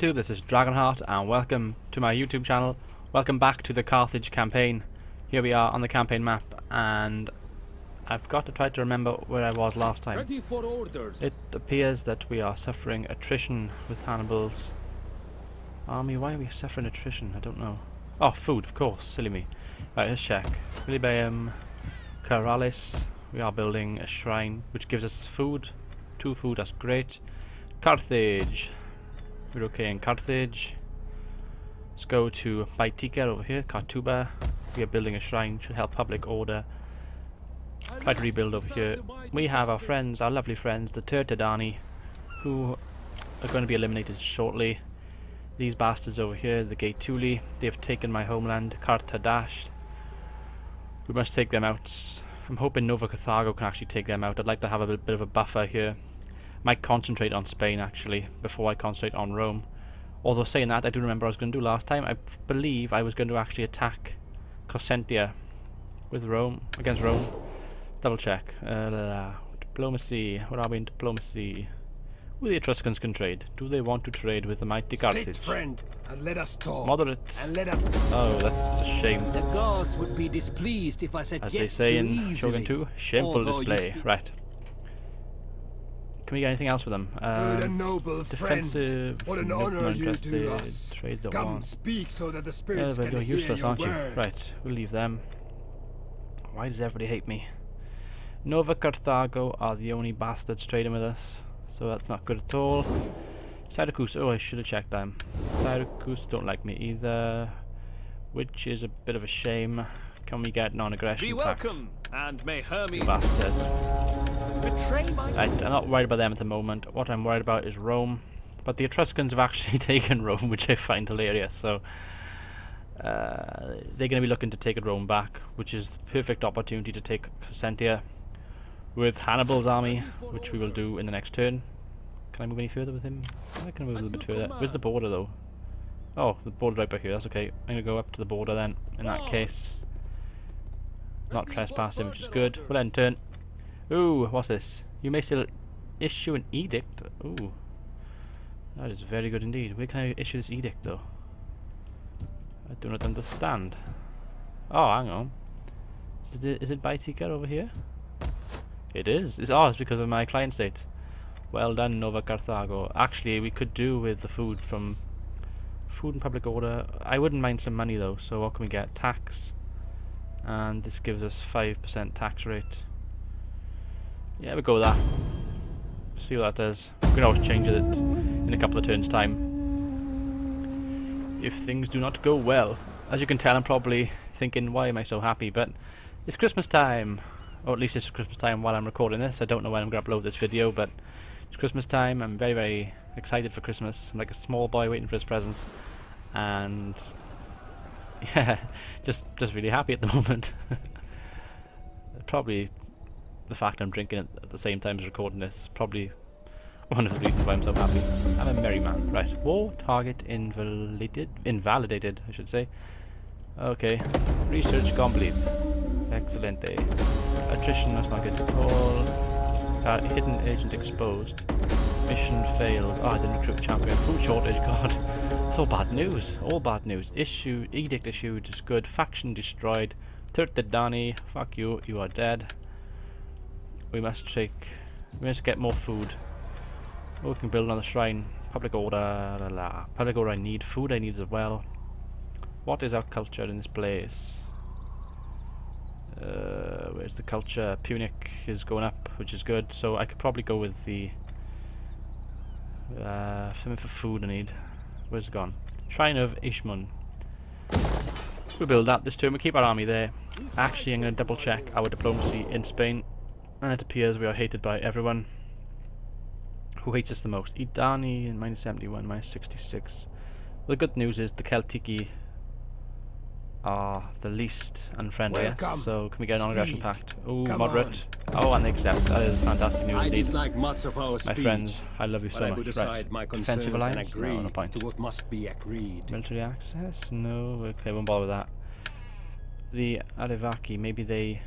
YouTube, this is Dragonheart and welcome to my YouTube channel. Welcome back to the Carthage campaign. Here we are on the campaign map and I've got to try to remember where I was last time. Ready for orders. It appears that we are suffering attrition with Hannibal's army. Why are we suffering attrition? I don't know. Oh, food, of course. Silly me. Right, let's check. Lilybaeum, Caralis. We are building a shrine which gives us food. Two food, that's great. Carthage. We're okay in Carthage. Let's go to Baitika over here, Kartuba. We are building a shrine, should help public order. Try to rebuild over here. We have our friends, our lovely friends, the Turdetani, who are going to be eliminated shortly. These bastards over here, the Gaetuli, they've taken my homeland, Kartadash. We must take them out. I'm hoping Nova Carthago can actually take them out. I'd like to have a bit of a buffer here. Might concentrate on Spain actually before I concentrate on Rome. Although saying that, I do remember I was going to do last time. I believe I was going to actually attack Cosentia with Rome against Rome. Double check. Uh, diplomacy. What are we in diplomacy? Who the Etruscans can trade? Do they want to trade with the mighty Carthage? Sit, friend, and let us talk. Moderate. And let us. Oh, that's a shame. The gods would be displeased if I said As yes they say too in easily. Shogun 2, shameful Although display. Right. Can we get anything else with them? Good and Um, noble friend. defensive, What an honor you do us. trades at Come, one. speak so that the Yeah, spirits but can you're hear useless, your aren't you? Right, we'll leave them. Why does everybody hate me? Nova Carthago are the only bastards trading with us, so that's not good at all. Syracuse, oh I should have checked them. Syracuse don't like me either, which is a bit of a shame. Can we get non-aggression Be pact? welcome, and may Hermes Bastard. Right, I'm not worried about them at the moment. What I'm worried about is Rome. But the Etruscans have actually taken Rome, which I find hilarious. So uh, they're going to be looking to take Rome back, which is the perfect opportunity to take Placentia with Hannibal's army, which we will do in the next turn. Can I move any further with him? I can move a little bit further. Where's the border though? Oh, the border right back here. That's okay. I'm going to go up to the border then. In that case, not trespassing, which is good. We'll end turn. Ooh, what's this? You may still issue an edict. Ooh. That is very good indeed. Where can I issue this edict though? I do not understand. Oh, hang on. Is it, is it Baitika over here? It is. It's, oh, it's because of my client state. Well done, Nova Carthago. Actually, we could do with the food from food and public order. I wouldn't mind some money though. So what can we get? Tax. And this gives us 5% tax rate. Yeah, we'll go with that. See what that does. We can always change it in a couple of turns' time. If things do not go well. As you can tell, I'm probably thinking, why am I so happy? But it's Christmas time. Or at least it's Christmas time while I'm recording this. I don't know when I'm going to upload this video, but it's Christmas time. I'm very, very excited for Christmas. I'm like a small boy waiting for his presents. And yeah, just just really happy at the moment. probably the fact I'm drinking at the same time as recording this is probably one of the reasons why I'm so happy. I'm a merry man. Right, war target invalidated, invalidated, I should say. Okay, research complete. Excelente. Attrition must not get called. Uh, hidden agent exposed. Mission failed. Oh, didn't recruit champion. Food shortage, god. All bad news. All bad news. Issue, edict issued is good. Faction destroyed. Turdetani, fuck you, you are dead. We must take, we must get more food. We can build another shrine. Public order, la la. Public order I need. Food I need as well. What is our culture in this place? Uh, where's the culture? Punic is going up, which is good. So I could probably go with the uh, something for food I need. Where's it gone? Shrine of Ishmun. We build that this turn. We keep our army there. Actually, I'm going to double check our diplomacy in Spain. And it appears we are hated by everyone. Who hates us the most? Idani in minus 71, minus 66. Well, the good news is the Celtiki are the least unfriendly. Welcome. So can we get an non-aggression pact? Oh, moderate. Oh, and they accept. That is fantastic news I indeed. dislike much of our My speech, friends, I love you so I much. put Right. my concerns Defensive and alliance? agree No, no point. to what must be agreed. Military access? No. Okay, won't bother with that. The Arevaki, maybe they...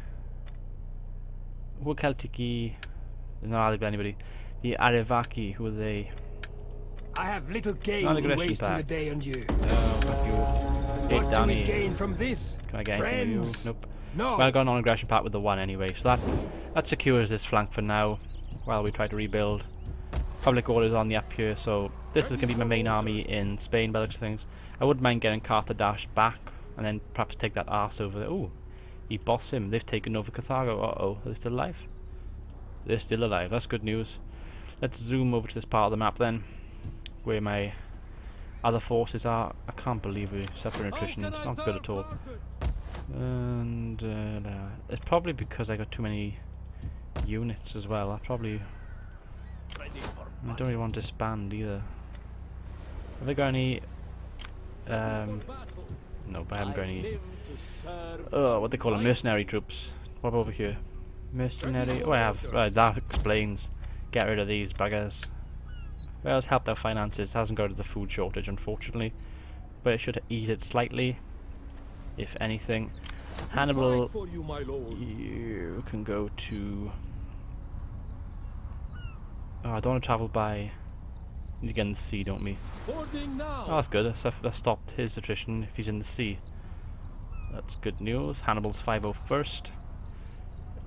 Who are Celtiki? There's not hardly anybody. The Arevaki, who are they? I have little gain in wasting the day on you. Uh, Fuck you. What do we gain from this? Can I get anything with Friends? you? Nope. No. Well, I got an on-aggression pact with the one anyway, so that that secures this flank for now, while we try to rebuild. Public orders on the up here, so this is going to be my main army in Spain by the looks of things. I wouldn't mind getting Carthage back, and then perhaps take that arse over there. Ooh, he boss him. They've taken over Carthago. Uh-oh, are they still alive? They're still alive. That's good news. Let's zoom over to this part of the map then, where my other forces are. I can't believe we suffer attrition. It's not good at all. And uh, no, it's probably because I got too many units as well. I probably I don't really want to disband either. Have I got any? Um, no, but I haven't got any. Oh, what they call them, mercenary troops. What about over here? Mercenary. Oh, I have. Right, that explains. Get rid of these buggers. Well, it's helped our finances. It hasn't got rid of the food shortage, unfortunately, but it should ease it slightly, if anything. Hannibal, you, you can go to. Oh, I don't want to travel by. Need to get in the sea, don't we? Oh, that's good. That's, that stopped his attrition if he's in the sea. That's good news. Hannibal's 501st.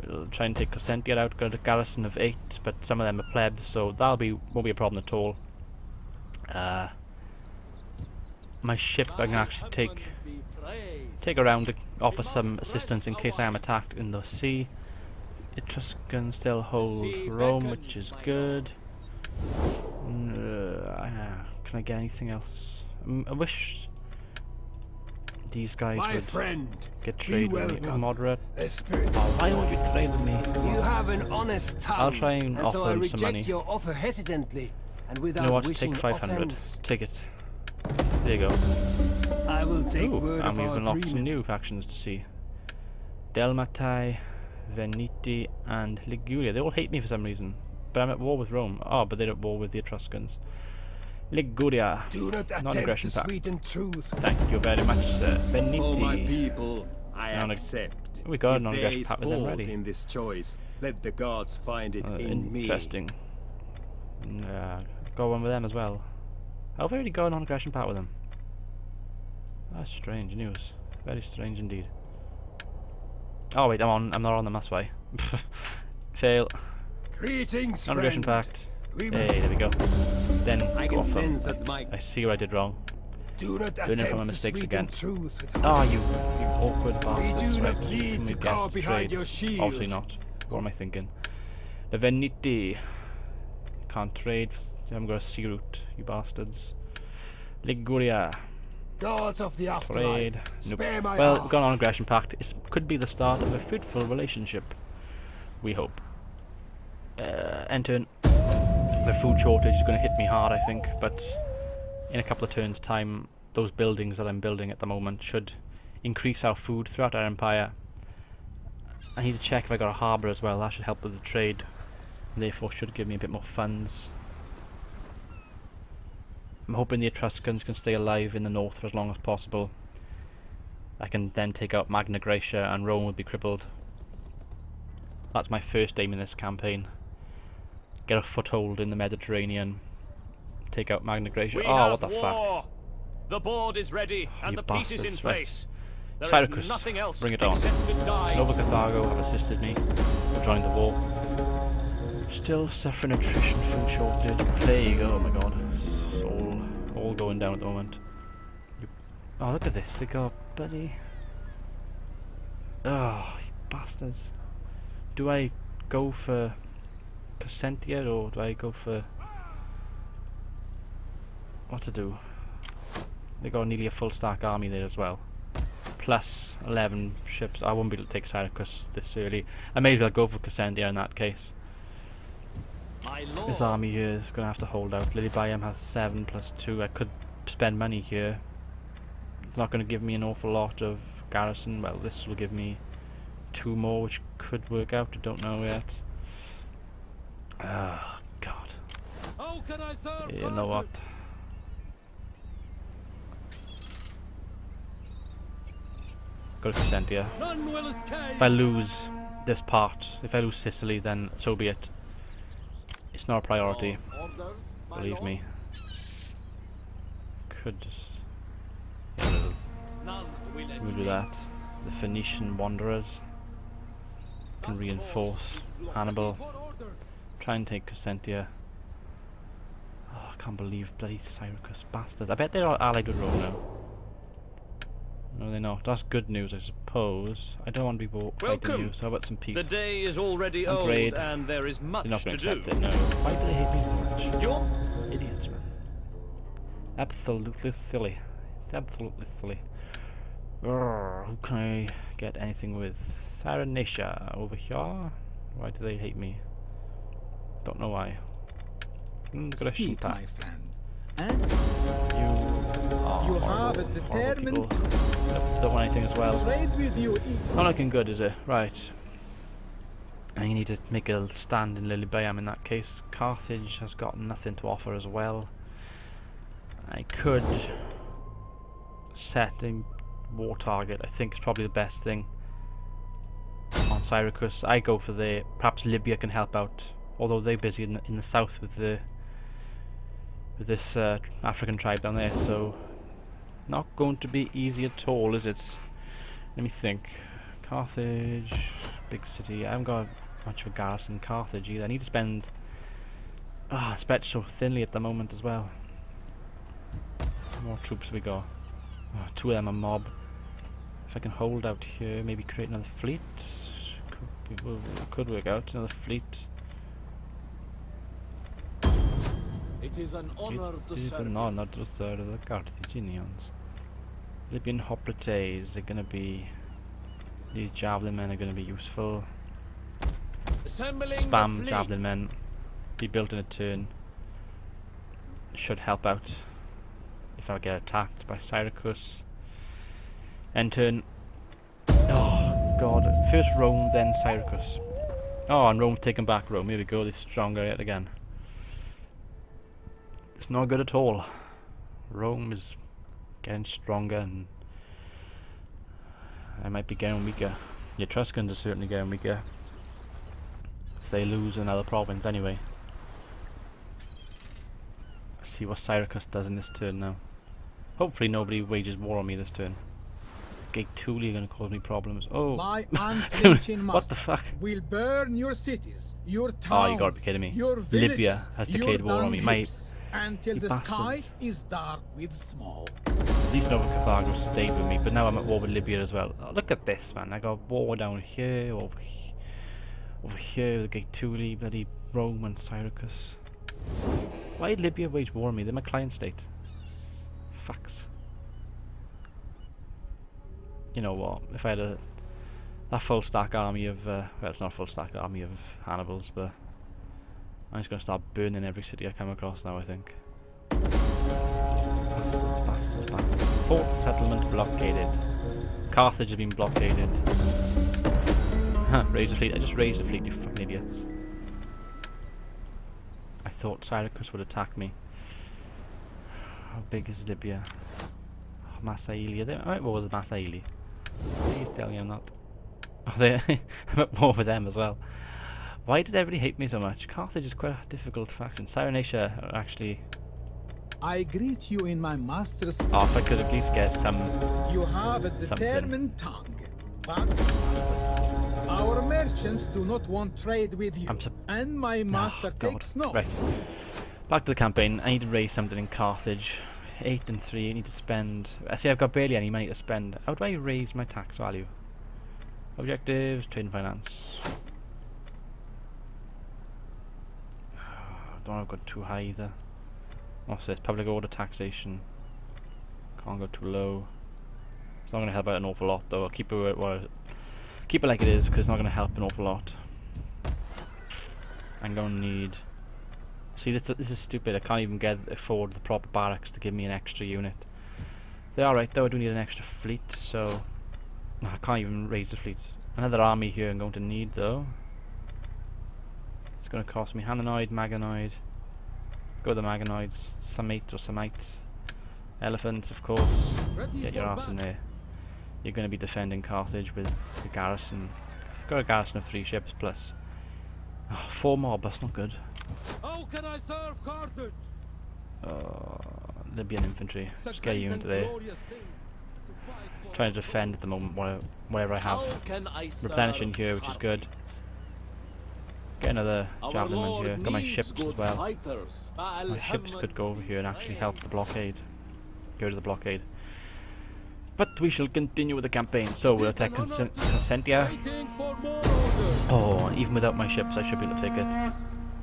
We'll try and take Crescentia out. Got a garrison of 8, but some of them are plebs, so that'll be won't be a problem at all. Uh, my ship I can actually take take around to offer some assistance in case I am attacked in the sea. Etruscan still hold Rome, which is good. Can I get anything else? Mm, I wish these guys My would friend, get be trade with me. Moderate. Why won't you trade with me? You have an honest tongue. I'll try and so offer I reject some money. your offer hesitantly and You know what? Take 500. offense. Take it. There you go. I will take Ooh, word and we've unlocked some new factions to see. Delmatai, Veneti, and Liguria. They all hate me for some reason. But I'm at war with Rome. Oh, but they're at war with the Etruscans. Liguria. Do not Non-aggression pact. sweeten truth. Thank you very much, sir. Veneti. Oh, my people, I Non- accept. We got a if non-aggression pact with them fault already. in this choice, let the gods find it Uh, in me. interesting. Uh, got one with them as well. I've already got an on-aggression pact with them. That's strange news. Very strange indeed. Oh wait, I'm on. I'm not on them. That's why. Fail. Greetings, Non-aggression pact. We Hey, there we go. Then I go can off them. sense that my I see what I did wrong. do not Learning from my to mistakes again. truth. Ah, you, you awkward bastards. do not right. need to cower behind trade? your shield. Obviously not. What am I thinking? The. Can't trade. I haven't got a sea route, you bastards. Liguria. Gods of the afterlife, Trade. Nope. Well, we've got an aggression pact. It could be the start of a fruitful relationship. We hope. Uh, enter. The food shortage is going to hit me hard, I think, but in a couple of turns' time, those buildings that I'm building at the moment should increase our food throughout our empire. I need to check if I got a harbour as well. That should help with the trade. And therefore, should give me a bit more funds. I'm hoping the Etruscans can stay alive in the north for as long as possible. I can then take out Magna Graecia and Rome will be crippled. That's my first aim in this campaign. Get a foothold in the Mediterranean. Take out Magna Graecia. We oh, what the fuck. war. The board is ready, oh, and the peace is in right. place. There is Syracuse, nothing else bring it on. Nova Carthago have assisted me. Have joined the war. Still suffering attrition, food shortage, plague. Oh my god, it's all all going down at the moment. Oh look at this, they got bloody. Oh, you bastards! Do I go for Placentia or do I go for what to do? They got nearly a full stack army there as well plus 11 ships. I won't be able to take Syracuse this early. I may as well go for Cassendia in that case. My This army here is going to have to hold out. Lilybaeum has 7 plus 2. I could spend money here. It's not going to give me an awful lot of garrison. Well, this will give me 2 more, which could work out. I don't know yet. Oh, God. How can I serve? You know what? Go to Cassentia. None will escape. If I lose this part, if I lose Sicily, then so be it. It's not a priority, Orders, believe me. could just get rid of None will We'll do that. The Phoenician wanderers can reinforce Hannibal. Try and take Crescentia. Oh, I can't believe bloody Syracuse bastards. I bet they're all allied with Rome now. No, they're not. That's good news, I suppose. I don't want to be fighting you, so how about some peace? The day is already Upgrade. old, and there is much to do. it, no. Why do they hate me so much? Your Idiots, man. Absolutely silly. It's absolutely silly. Urgh, who can I get anything with? Cyrenacia over here? Why do they hate me? Don't know why. Speak, shoot my friend. Eh? And You are You have a determined people. Don't want anything as well. Not looking good, is it? Right. I need to make a stand in Lilybaeum in that case. Carthage has got nothing to offer as well. I could set a war target. I think is probably the best thing on Syracuse. I go for the perhaps Libya can help out, although they're busy in the, in the south with the with this uh, African tribe down there. So not going to be easy at all, is it? Let me think. Carthage, big city. I haven't got much of a garrison in Carthage either. I need to spend. Ah, spent so thinly at the moment as well. More troops we got? Oh, two of them a mob. If I can hold out here, maybe create another fleet. Could, be, could work out another fleet. It is an honor It to is serve. an honor to serve the Carthaginians. Libyan hoplites, they're gonna be. These javelin men are gonna be useful. Assembling Spam javelin men. Be built in a turn. Should help out if I get attacked by Syracuse. End turn. Oh god. First Rome, then Syracuse. Oh, and Rome's taken back Rome. Here we go, they're stronger yet again. It's not good at all. Rome is getting stronger and I might be getting weaker. The Etruscans are certainly getting weaker. If they lose another province anyway. Let's see what Syracuse does in this turn now. Hopefully nobody wages war on me this turn. Gaetuli are going to cause me problems. Oh, My what the fuck? will burn your cities, your towns, Oh, you gotta be kidding me. your Libya has declared war on me. Townships, until you the sky is dark with smoke. At least Nova Carthago stayed with me, but now I'm at war with Libya as well. Oh, look at this, man. I got war down here, over here, over here, the Gaetuli, bloody Rome and Syracuse. Why did Libya wage war on me? They're my client state. Fucks. You know what? If I had a that full stack army of uh, well, it's not a full stack army of Hannibals, but I'm just gonna start burning every city I come across now. I think. Port settlement blockaded. Carthage has been blockaded. Raise the fleet. I just raised the fleet, you fucking idiots. I thought Syracuse would attack me. How big is Libya? Oh, Massaili. Are they at war with Massaili. Please tell me I'm not. Oh, they I'm at war with them as well. Why does everybody hate me so much? Carthage is quite a difficult faction. Cyrenacia are actually... I greet you in my master's. Oh, if I could at least get some... You have a determined tongue, but our merchants do not want trade with you, I'm sup- and my ah, master Oh, takes no. Right. Back to the campaign. I need to raise something in Carthage. 8 and 3. I need to spend... I see I've got barely any money to spend. How do I raise my tax value? Objectives, trade and finance. Don't want to go too high either. What's this? Public order taxation. Can't go too low. It's not going to help out an awful lot though. I'll keep it. Keep it like it is because it's not going to help an awful lot. I'm going to need... See, this, this is stupid. I can't even get afford the proper barracks to give me an extra unit. They are right though. I do need an extra fleet, so I can't even raise the fleet. Another army here I'm going to need though. It's going to cost me Hannonid, Magonid. Go the Magonids, Samite or Samites. Elephants, of course. Ready Get your ass in there. You're going to be defending Carthage with the garrison. I've got a garrison of three ships plus. Oh, four mob, that's not good. How can I serve Carthage? Uh, Libyan infantry. Just get you into there. to Trying to defend at the moment where- wherever I have. How can I replenishing here, which is good. Get another javelin Lord here. Got my ships as well. Fighters. My ships could go over here and actually help the blockade. Go to the blockade. But we shall continue with the campaign. So we'll attack Consent Consentia. Waiting for more orders. Oh, even without my ships, I should be able to take it.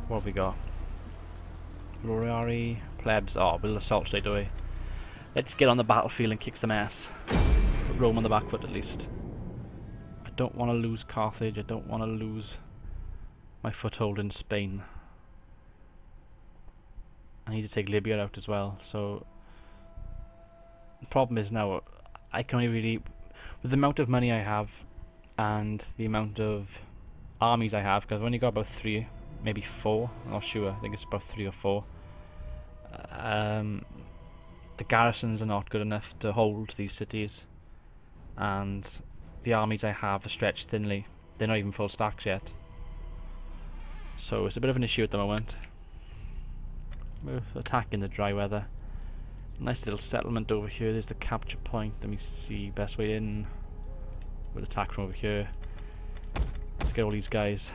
What have we got? Loriari, plebs. Oh, we'll assault straight away. Let's get on the battlefield and kick some ass. Put Rome on the back foot at least. I don't want to lose Carthage. I don't want to lose my foothold in Spain. I need to take Libya out as well. So the problem is now I can only really, with the amount of money I have and the amount of armies I have, because I've only got about three, maybe four. I'm not sure. I think it's about three or four. Um, the garrisons are not good enough to hold these cities, and the armies I have are stretched thinly. They're not even full stacks yet. So it's a bit of an issue at the moment. We're attacking the dry weather. Nice little settlement over here. There's the capture point. Let me see. Best way in. We'll attack from over here. Let's get all these guys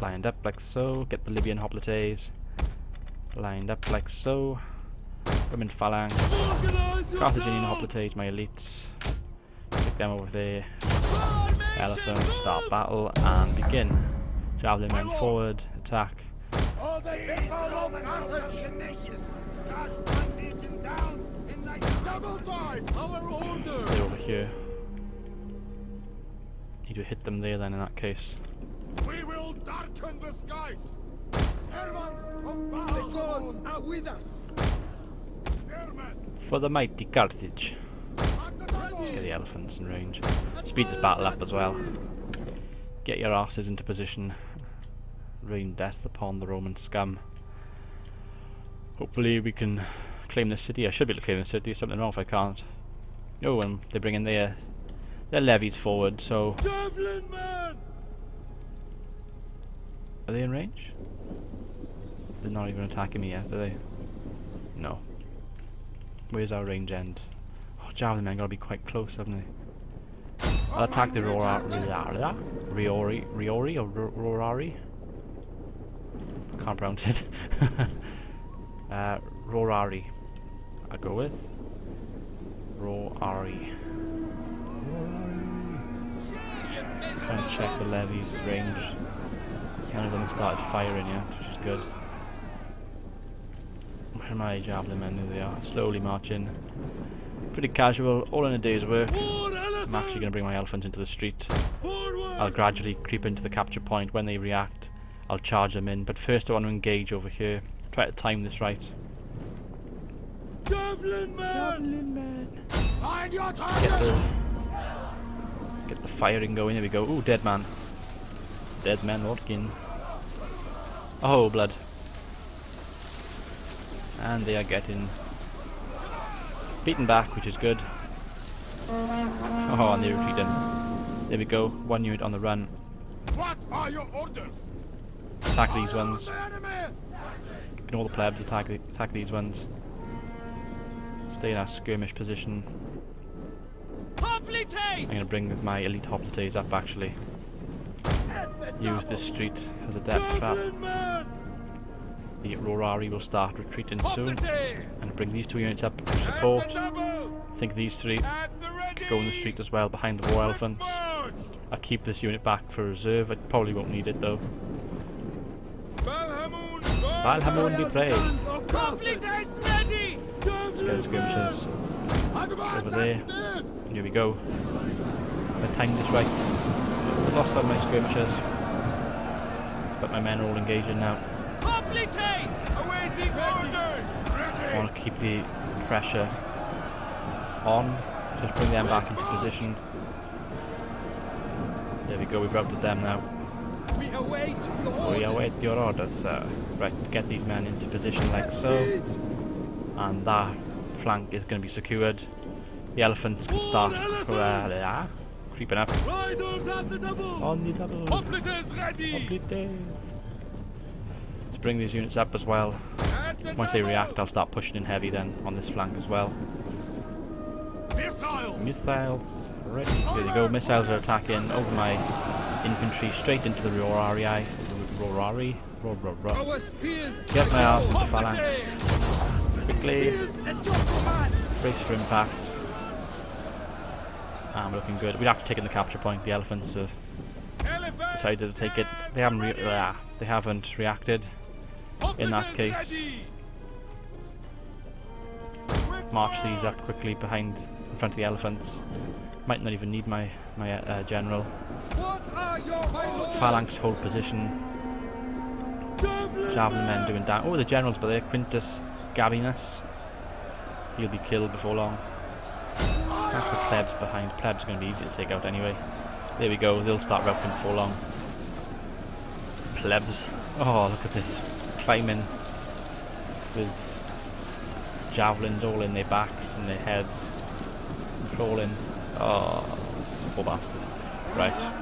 lined up like so. Get the Libyan hoplites lined up like so. Women phalanx. Carthaginian hoplites, my elites. Stick them over there. Elephants, start battle and begin. Javelin men forward, attack. All the people of Carthage! God, one legion down in like double time! Our order. They're over here. Need to hit them there then in that case. We will darken the skies! Servants of Baal! The are with us! For the mighty Carthage. On the double! Get the elephants in range. Speed this battle up as well. Get your asses into position. Rain death upon the Roman scum. Hopefully we can claim the city. I should be able to claim the city. Something wrong if I can't. Oh, and they're bringing their their levies forward. So Javelin man. are they in range? They're not even attacking me yet, are they? No. Where's our range end? Oh, javelin man, gotta be quite close, haven't they? I'll attack the Rora, Rora, Riori, Riori or Ro- Rorari. Can't pronounce it. uh, Rorari. I go with Rorari. Trying to check the levies range. None of them started firing yet, which is good. Where are my javelin men? There they are. Slowly marching. Pretty casual, all in a day's work. I'm actually going to bring my elephant into the street. I'll gradually creep into the capture point. When they react, I'll charge them in. But first I want to engage over here. Try to time this right. Javelin man. Find your Get the, get the firing going. Here we go. Ooh, dead man. Dead man walking. Oh, blood. And they are getting beaten back, which is good. Oh, and they're retreating. There we go. One unit on the run. What are your orders? Attack these ones. All the plebs attack the, attack these ones? Stay in our skirmish position. I'm gonna bring my elite hoplites up actually. Use this street as a death trap. The Rorari will start retreating soon. And bring these two units up to support. I think these three go in the street as well behind the war elephants. I'll keep this unit back for reserve. I probably won't need it though. Baal Hammon be praised. Skirmishes over there. Here we go. I timed this right. I lost of my skirmishers. But my men are all engaging now. I want to keep the pressure on. Just bring them back into position. There we go, we've routed them now. We await your orders. We await your orders, sir. Right, get these men into position like so. And that flank is going to be secured. The elephants can start uh, creeping up Riders at the double. on the double. Hoplites ready. Complete days. Let's bring these units up as well. The once they react, I'll start pushing in heavy then on this flank as well. Missiles! Missiles, ready. There you go. Missiles are attacking over my infantry straight into the Rorari. Rorari? Ror, ror, ror. Get my ass in the echo phalanx. Quickly, Spears at your command! brace for impact. I'm looking good. We'd have to take in the capture point. The elephants have decided to take it. They haven't. Re ah, they haven't reacted. in that case. March these up quickly behind, in front of the elephants. Might not even need my my uh, general. Your lords? Phalanx hold position. Javelin men doing down. Oh, the general's by there. Quintus Gabinus. He'll be killed before long. That's the plebs behind. Plebs are going to be easy to take out anyway. There we go. They'll start routing before long. Plebs. Oh, look at this. Climbing with javelins all in their backs and their heads. Controlling. Oh, poor bastard. Right.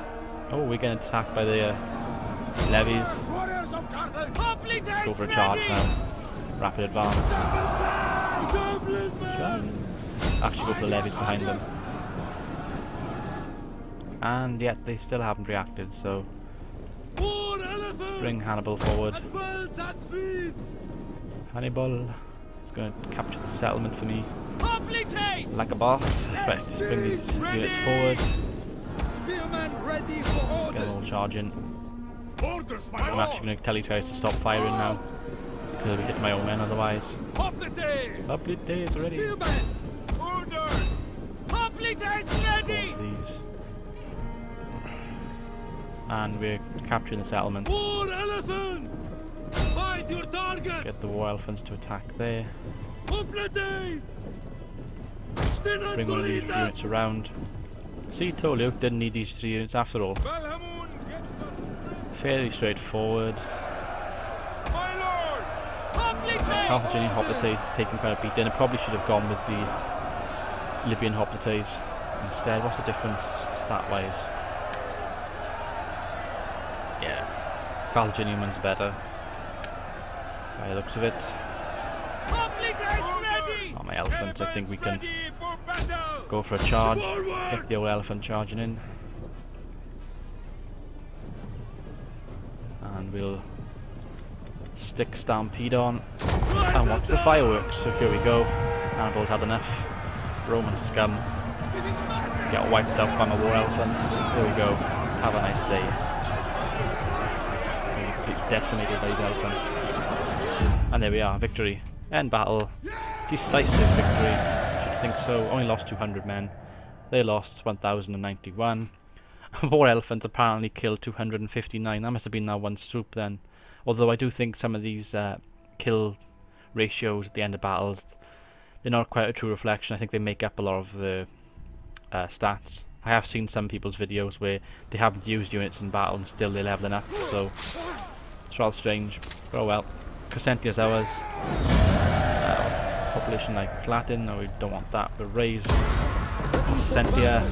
Oh, we're getting attacked by the uh, levies. Warriors of Carthage! Hoplites Go for a charge now. Rapid advance. Actually go for the levies behind them. And yet they still haven't reacted, so bring Hannibal forward. Advance at speed! Hannibal is going to capture the settlement for me! Like a boss. Right, bring these units forward. Ready Get them all charging. Orders, I'm actually going to tell you guys to stop firing now. Because I'll be hitting my own men otherwise. Hoplite! Lovely days already. Spearmen! Order! Hoplites ready! These. And we're capturing the settlement. War elephants! Find your targets! Get the war elephants to attack there. Hoplites! Stehen Bring one of these units around. See, told you, didn't need these three units after all. Baal Hammon gets us Fairly straightforward. My lord! Hoplites! Carthaginian hoplites taking quite a beat. Then it probably should have gone with the Libyan hoplites instead. What's the difference stat-wise? Yeah, Carthaginian one's better. By the looks of it. My elephants, I think we can go for a charge. Get the old elephant charging in. And we'll stick Stampede on and watch the fireworks. So here we go. Hannibal's had enough. Roman scum get wiped out by my war elephants. Here we go. Have a nice day. Decimated these elephants. And there we are, victory. End battle. Decisive victory. I should think so. Only lost 200 men. They lost 1091. War elephants apparently killed 259. That must have been that one swoop then. Although I do think some of these uh, kill ratios at the end of battles, they're not quite a true reflection. I think they make up a lot of the uh, stats. I have seen some people's videos where they haven't used units in battle and still they're leveling up, so it's rather strange. But oh well. Crescentia's ours. Like Latin? No, we don't want that. But raise Crescentia.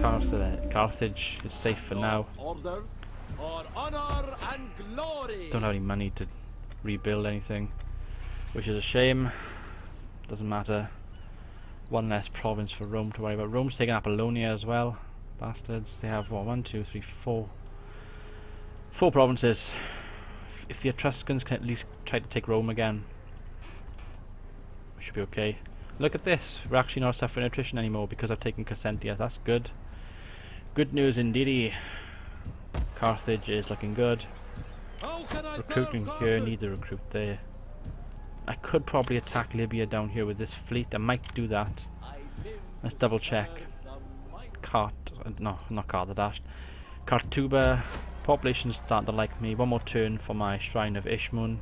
Carthage, Carthage is safe for now. Honor and glory. Don't have any money to rebuild anything, which is a shame. Doesn't matter. One less province for Rome to worry about. Rome's taking Apollonia as well. Bastards. They have what? One, two, three, four. Four provinces. If the Etruscans can at least try to take Rome again, we should be okay. Look at this. We're actually not suffering attrition anymore because I've taken Crescentia. That's good. Good news indeedy. Carthage is looking good. How can I Recruiting here, need to recruit there. I could probably attack Libya down here with this fleet. I might do that. Let's double check. the Cart, uh, no, not Carthage. Kartuba, population's starting to like me. One more turn for my Shrine of Ishmun.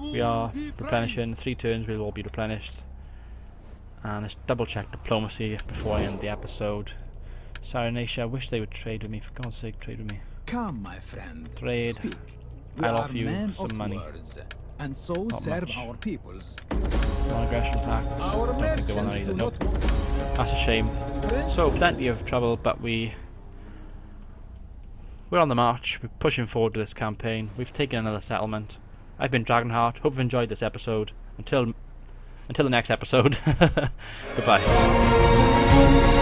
We are replenishing. Three turns, we'll all be replenished. And let's double check diplomacy before I end the episode. Cyrenaica, I wish they would trade with me. For God's sake, trade with me. Come, my friend. Trade. Speak. We I'll offer you men some of money. words, and so Not serve much. our peoples. Non-aggression pact. Our Don't think they want that either. Nope. That's a shame. So plenty of trouble, but we we're on the march. We're pushing forward to this campaign. We've taken another settlement. I've been Dragonheart. Hope you've enjoyed this episode. Until until the next episode. Goodbye.